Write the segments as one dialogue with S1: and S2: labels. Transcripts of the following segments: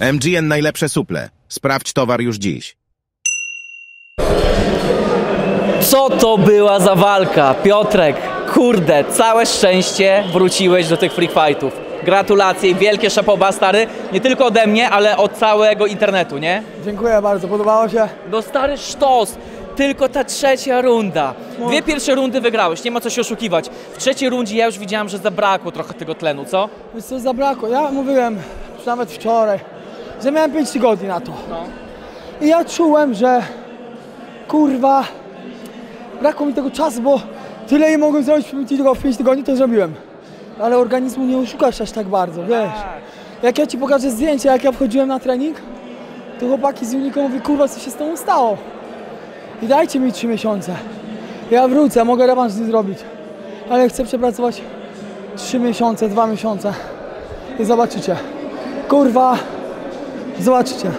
S1: MGN najlepsze suple. Sprawdź towar już dziś.
S2: Co to była za walka? Piotrek, kurde, całe szczęście wróciłeś do tych free fightów. Gratulacje, wielkie szapoba, stary. Nie tylko ode mnie, ale od całego internetu, nie?
S3: Dziękuję bardzo, podobało się.
S2: No stary sztos, tylko ta trzecia runda. Dwie pierwsze rundy wygrałeś, nie ma co się oszukiwać. W trzeciej rundzie ja już widziałem, że zabrakło trochę tego tlenu, co?
S3: Wiesz co, zabrakło. Ja mówiłem, nawet wczoraj, że miałem 5 tygodni na to.
S2: No.
S3: I ja czułem, że kurwa, brakło mi tego czasu, bo tyle nie mogłem zrobić w 5 tygodni, to zrobiłem. Ale organizmu nie oszukasz aż tak bardzo, wiesz. Jak ja ci pokażę zdjęcie, jak ja wchodziłem na trening, to chłopaki z Uniką mówią, kurwa, co się z tobą stało? I dajcie mi 3 miesiące. Ja wrócę, mogę rewanż zrobić. Ale chcę przepracować 3 miesiące, 2 miesiące. I zobaczycie. Kurwa, zobaczycie.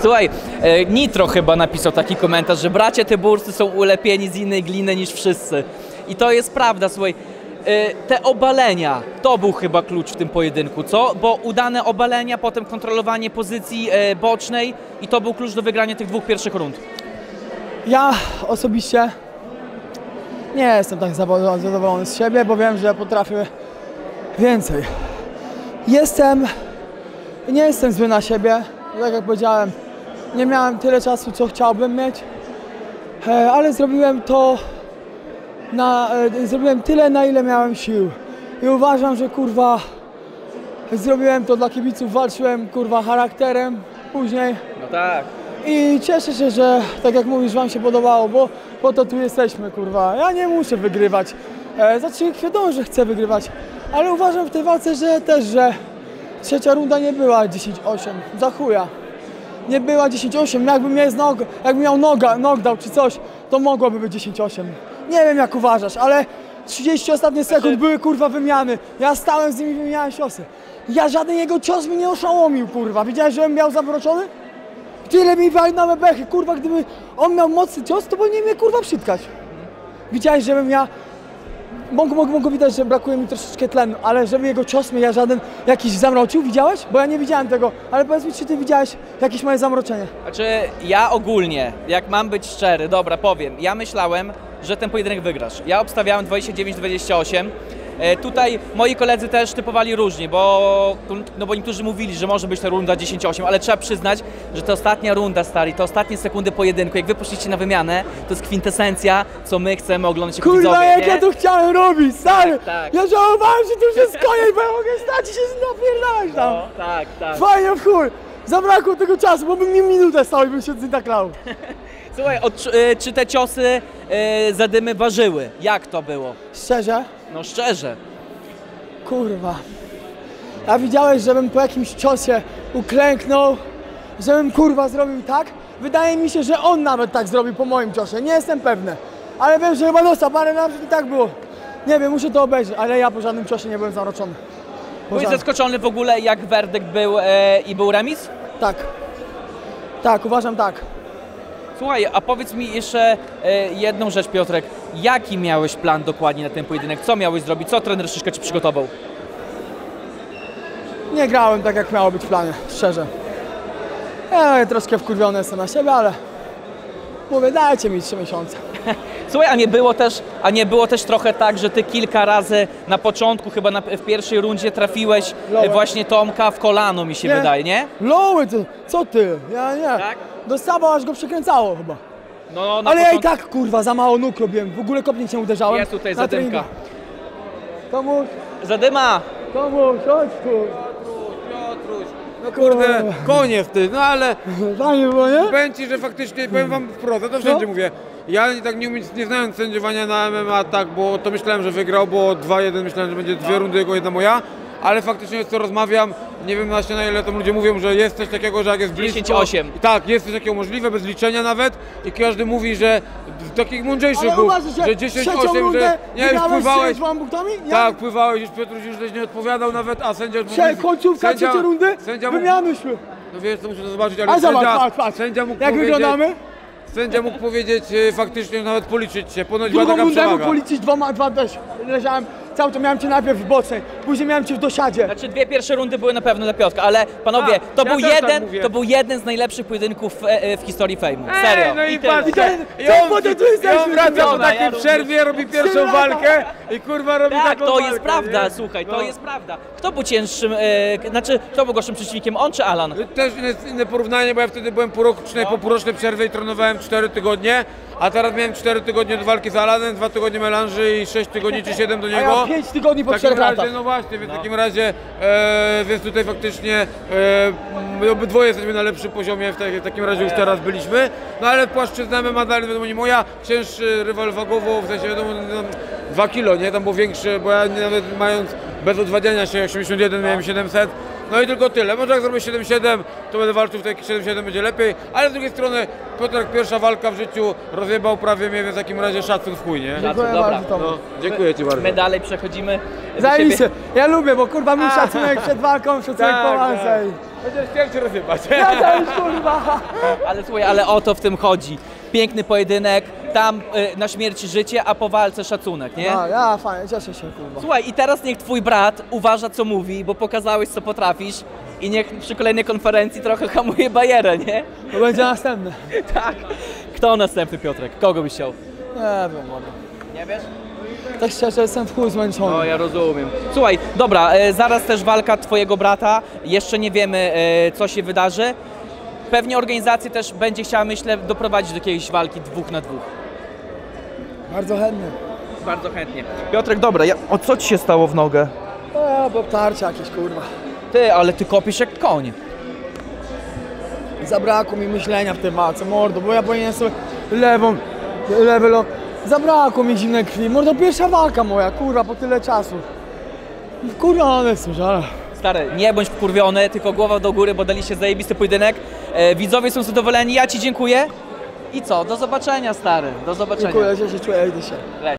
S2: Słuchaj, e, Nitro chyba napisał taki komentarz, że bracia Tyburscy są ulepieni z innej gliny niż wszyscy. I to jest prawda, słuchaj. e, Te obalenia, to był chyba klucz w tym pojedynku, co? Bo udane obalenia, potem kontrolowanie pozycji e, bocznej i to był klucz do wygrania tych dwóch pierwszych rund.
S3: Ja osobiście nie jestem tak zadowolony z siebie, bo wiem, że potrafię więcej. Jestem, nie jestem zły na siebie, tak jak powiedziałem, nie miałem tyle czasu, co chciałbym mieć, e, ale zrobiłem to, na, e, zrobiłem tyle, na ile miałem sił. I uważam, że kurwa, zrobiłem to dla kibiców, walczyłem kurwa charakterem później.
S2: No tak.
S3: I cieszę się, że tak jak mówisz, Wam się podobało, bo po to tu jesteśmy, kurwa. Ja nie muszę wygrywać. E, znaczy, wiadomo, że chcę wygrywać, ale uważam w tej walce, że też, że trzecia runda nie była 10-8. Za chuja. Nie była 10-8. Jakbym, miał nog, jakbym miał noga, knockdown czy coś, to mogłoby być 10-8. Nie wiem, jak uważasz, ale 30 ostatnie sekund były, kurwa, wymiany. Ja stałem z nimi i wymieniałem ciosy. Ja żaden jego cios mi nie oszałomił, kurwa. Widziałeś, że bym miał zawroczony? Tyle mi wali na bechy, kurwa, gdyby on miał mocny cios, to powinien mnie kurwa przytkać. Widziałeś, żebym ja... Mogło, mogło, mogło widać, że brakuje mi troszeczkę tlenu, ale żeby jego cios mnie ja żaden jakiś zamroczył, widziałeś? Bo ja nie widziałem tego, ale powiedz mi, czy ty widziałeś jakieś moje zamroczenie?
S2: Znaczy, ja ogólnie, jak mam być szczery, dobra, powiem, ja myślałem, że ten pojedynek wygrasz. Ja obstawiałem 29-28. E, Tutaj moi koledzy też typowali różnie, bo, no bo niektórzy mówili, że może być to runda 10-8, ale trzeba przyznać, że to ostatnia runda, stary, to ostatnie sekundy pojedynku, jak wy poszliście na wymianę, to jest kwintesencja, co my chcemy oglądać jako
S3: Kurwa,
S2: widzowie,
S3: jak
S2: nie?
S3: ja to chciałem robić, stary!
S2: Tak, tak.
S3: Ja żałowałem, że to już jest koniec, bo ja mogę stać i się napierdalać tam.
S2: No, tak, tak.
S3: Fajnie w chuj! Zabrakło tego czasu, bo bym mi minutę stał i bym się cytaklał.
S2: Słuchaj, od, e, czy te ciosy e, zadymy ważyły? Jak to było?
S3: Szczerze?
S2: No szczerze.
S3: Kurwa. A widziałeś, żebym po jakimś ciosie uklęknął, żebym kurwa zrobił tak? Wydaje mi się, że on nawet tak zrobił po moim ciosie. Nie jestem pewny. Ale wiem, że chyba dostał parę na i tak było. Nie wiem, muszę to obejrzeć, ale ja po żadnym ciosie nie byłem zaroczony.
S2: Byłeś zaskoczony w ogóle, jak werdykt był e, i był remis?
S3: Tak. Tak, uważam tak.
S2: Słuchaj, a powiedz mi jeszcze e, jedną rzecz, Piotrek. Jaki miałeś plan dokładnie na ten pojedynek? Co miałeś zrobić? Co trener Szyszka ci przygotował?
S3: Nie grałem tak, jak miało być w planie, szczerze. Ja troszkę wkurwiony jestem na siebie, ale mówię, dajcie mi trzy miesiące.
S2: Słuchaj, a nie było też, a nie było też trochę tak, że ty kilka razy na początku, chyba na, w pierwszej rundzie trafiłeś e, właśnie Tomka w kolano, mi się
S3: Nie.
S2: wydaje, nie?
S3: Loły, ty, co ty? Ja nie.
S2: Tak?
S3: Dostawał, aż go przekręcało chyba.
S2: No, na
S3: Ale ja i
S2: początku-
S3: tak kurwa za mało nóg robiłem. W ogóle kopnięć nie uderzałem.
S2: Jest tutaj
S3: na
S2: zadymka.
S3: treningu. Tomuś,
S2: Zadyma!
S3: Tomuś, chodź tu.
S4: No kurde, koniec ty, no ale
S3: Fajnie było, nie?
S4: powiem ci, że faktycznie, powiem wam wprost, ja to wszędzie mówię. Ja tak nie, umiem, nie znałem sędziowania na MMA tak, bo to myślałem, że wygrał, bo 2-1 myślałem, że będzie dwie rundy jego, jedna moja. Ale faktycznie co rozmawiam, nie wiem właśnie na ile tam ludzie mówią, że jest coś takiego, że jak jest blisko...
S2: 10-8.
S4: Tak, jest coś takiego możliwe, bez liczenia nawet. I każdy mówi, że w takich mądrzejszych
S3: Ale
S4: był,
S3: uważasz, że,
S4: że
S3: trzecią
S4: 10-8,
S3: rundę
S4: że nie, już pływałeś.
S3: z? Ja?
S4: Tak, pływałeś, już Piotruś już nie odpowiadał nawet, a sędzia...
S3: Dzisiaj końcówka trzeciej rundy,
S4: sędzia mógł-
S3: wymiany szły.
S4: no wiesz, to muszę to zobaczyć, ale
S3: A zobacz,
S4: sędzia,
S3: patrz, patrz.
S4: sędzia mógł
S3: Jak
S4: powiedzieć,
S3: wyglądamy?
S4: Sędzia mógł powiedzieć e, faktycznie nawet policzyć się, ponoć była
S3: Drugą
S4: taka przewaga.
S3: policzyć dwoma, dwa też. Leżałem cały czas miałem cię najpierw w bocznej, później miałem cię w dosiadzie.
S2: Znaczy dwie pierwsze rundy były na pewno dla Piotrka, ale panowie,
S4: A,
S2: to
S4: ja
S2: był
S4: też tak
S2: jeden,
S4: mówię.
S2: to był jeden z najlepszych pojedynków e, e, w historii Fejmu. Serio.
S4: Ej, no i
S3: I ten-
S4: i
S3: ten
S4: on,
S3: potem tu
S4: i
S3: jesteśmy,
S4: on wraca po
S2: zrobione, ja
S4: takiej
S2: również.
S4: przerwie, robi pierwszą walkę i kurwa robi
S2: Tak,
S4: taką
S2: to
S4: walkę,
S2: jest prawda,
S4: nie?
S2: słuchaj, to
S4: No.
S2: jest prawda. Kto był cięższym, e, znaczy, kto był gorszym przeciwnikiem, on czy Alan?
S4: Też inne, inne porównanie, bo ja wtedy byłem pół roku, przynajmniej po półrocznej przerwie i trenowałem 4 tygodnie, a teraz miałem 4 tygodnie do walki z Alanem, 2 tygodnie melanży i 6 tygodni czy 7 do
S3: A
S4: niego.
S3: ja 5 tygodni
S4: W
S3: po
S4: takim
S3: 4
S4: razie,
S3: latach.
S4: no właśnie, więc w takim razie, e, więc tutaj faktycznie e, my obydwoje jesteśmy na lepszym poziomie, w, tak, w takim razie już teraz byliśmy, no ale płaszczyzna MMA dalej wiadomo nie moja, cięższy rywal wagowo, w sensie wiadomo, no, 2 kilo, nie, tam był większy, bo ja nawet mając bez odwadzenia się 81 miałem 700, no i tylko tyle, może jak zrobię 7-7, to będę walczył w takich 7-7 będzie lepiej, ale z drugiej strony Piotrek pierwsza walka w życiu rozjebał prawie mnie, więc w takim razie szacun w chuj, nie?
S3: Dziękuję
S2: Dobra.
S3: bardzo Tomek.
S4: No, dziękuję Ci bardzo.
S2: My dalej przechodzimy do
S3: Zajebiście.
S2: siebie.
S3: Ja lubię, bo kurwa mój szacunek przed walką, szacunek po walce. i-
S4: Chociaż chciałem Cię rozjebać.
S3: Ja też kurwa.
S2: Ale słuchaj, ale o to w tym chodzi. Piękny pojedynek, tam e, na śmierć życie, a po walce szacunek, nie?
S3: No, ja fajnie, cieszę się kurwa.
S2: Słuchaj, i teraz niech twój brat uważa co mówi, bo pokazałeś co potrafisz i niech przy kolejnej konferencji trochę hamuje bajerę, nie?
S3: To będzie następny.
S2: Tak. Kto następny, Piotrek? Kogo byś chciał?
S3: Nie wiem, może.
S2: Nie wiesz?
S3: Tak szczerze jestem w chuj zmęczony.
S2: No, ja rozumiem. Słuchaj, dobra, e, zaraz też walka twojego brata. Jeszcze nie wiemy, e, co się wydarzy. Pewnie organizacja też będzie chciała, myślę, doprowadzić do jakiejś walki dwóch na dwóch.
S3: Bardzo chętny.
S2: Bardzo chętnie. Piotrek, dobra, ja, o co ci się stało w nogę?
S3: Eee, bo tarcia jakieś kurwa.
S2: Ty, ale ty kopisz jak koń.
S3: Zabrakło mi myślenia w tej walce, mordo, bo ja powinienem sobie lewą, lewy. Zabrakło mi zimnej krwi, mordo, pierwsza walka moja, kurwa, po tyle czasu. Kurwa, ale ale...
S2: Stary, nie bądź wkurwiony, tylko głowa do góry, bo daliście zajebisty pojedynek. E, widzowie są zadowoleni, ja ci dziękuję. I co? Do zobaczenia, stary. Do zobaczenia.
S3: Dziękuję, że się czuję.
S2: Leć.